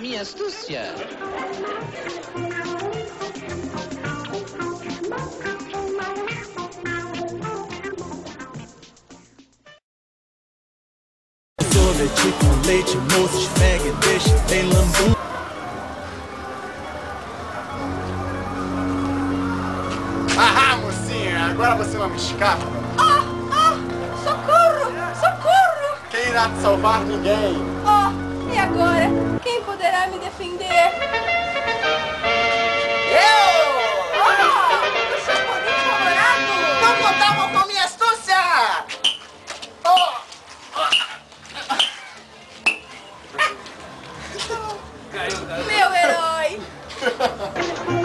minha astúcia. Sorvete com leite, moço, esfregue, deixa bem lambu. Ahá, mocinha, agora você não me escapa. Ah, ah, socorro, socorro. Quem irá te salvar? Ninguém agora, quem poderá me defender? Eu! Oh, o Chapolin Colorado! Vou contar uma com minha astúcia! Oh. Oh. Meu herói!